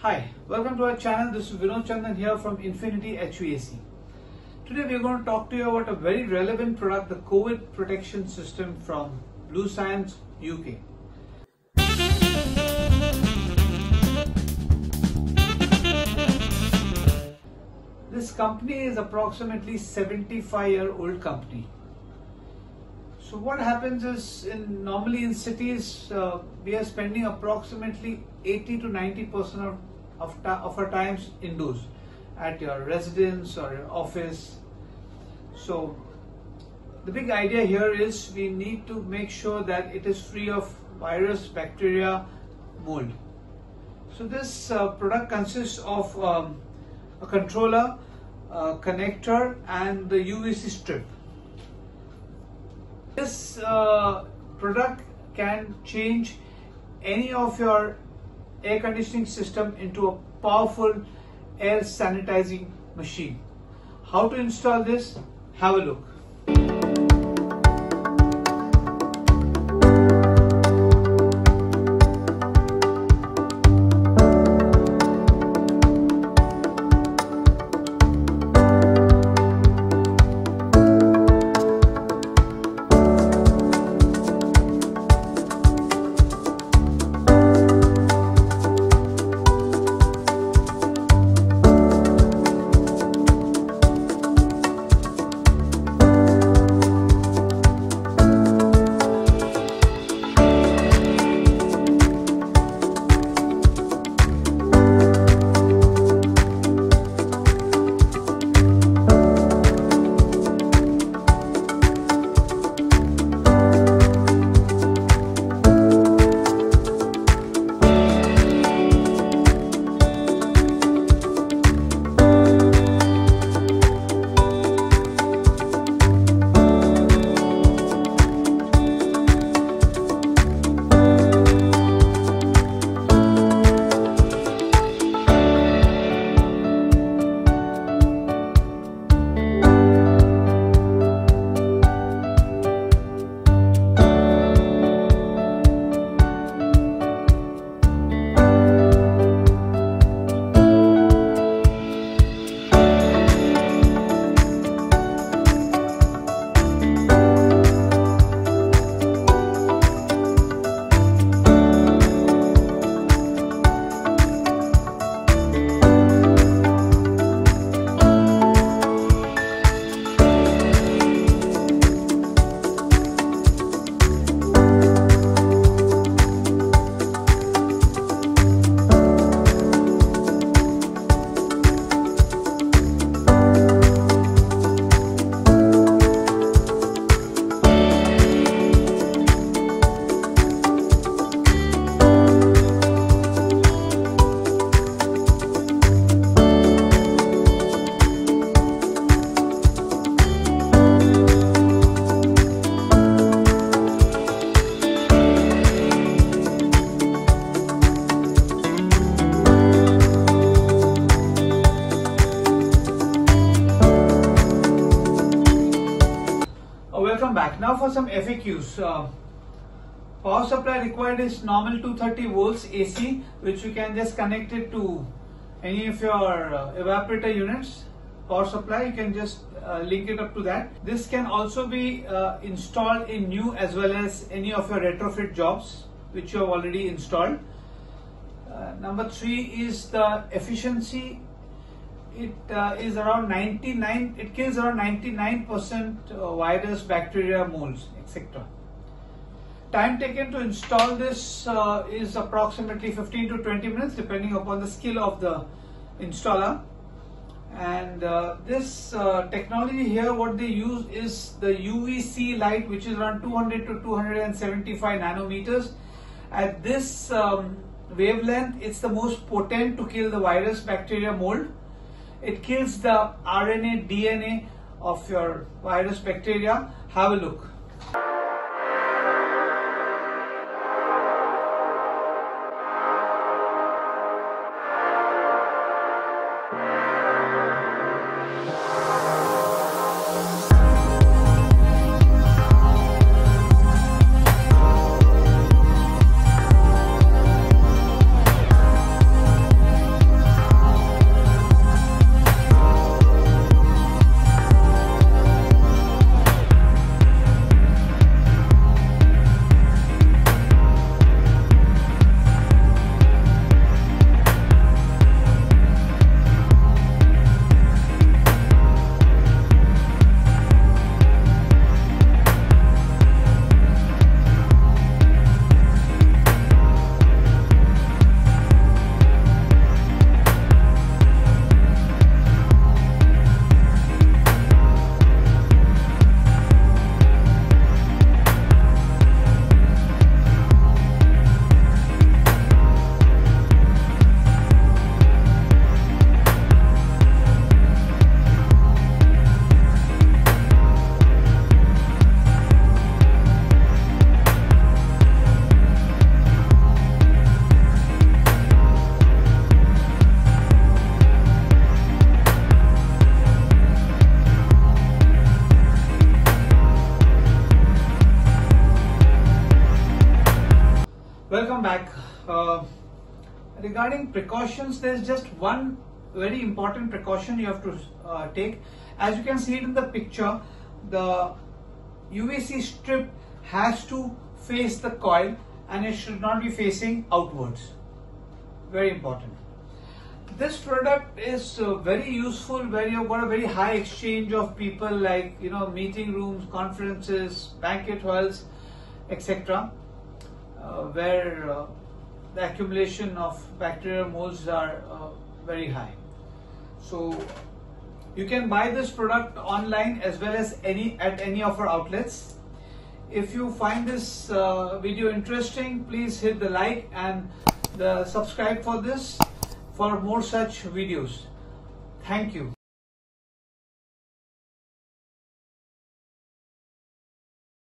Hi, welcome to our channel. This is Vinod Chandan here from Infinity HVAC. Today we are going to talk to you about a very relevant product, the COVID protection system from Blue Science UK. This company is approximately 75 year old company. So what happens is in normally in cities uh, we are spending approximately 80 to 90 percent of of, of our times indoors at your residence or your office. So the big idea here is we need to make sure that it is free of virus, bacteria, mold. So this uh, product consists of um, a controller, a connector and the UVC strip. This uh, product can change any of your air conditioning system into a powerful air sanitizing machine. How to install this? Have a look. Welcome back. Now for some FAQs. Uh, power supply required is normal 230 volts AC, which you can just connect it to any of your uh, evaporator units. Power supply, you can just uh, link it up to that. This can also be uh, installed in new as well as any of your retrofit jobs, which you have already installed. Uh, number three is the efficiency it uh, is around 99 it kills around 99% uh, virus bacteria molds etc time taken to install this uh, is approximately 15 to 20 minutes depending upon the skill of the installer. And uh, this uh, technology here what they use is the UVC light which is around 200 to 275 nanometers. At this um, wavelength it's the most potent to kill the virus bacteria mold it kills the RNA, DNA of your virus bacteria. Have a look. Regarding precautions, there's just one very important precaution you have to uh, take. As you can see it in the picture, the UVC strip has to face the coil and it should not be facing outwards. Very important. This product is uh, very useful where you've got a very high exchange of people like you know meeting rooms, conferences, banquet halls, etc. Uh, where uh, the accumulation of bacterial molds are uh, very high. So you can buy this product online as well as any at any of our outlets. If you find this uh, video interesting, please hit the like and the subscribe for this for more such videos. Thank you.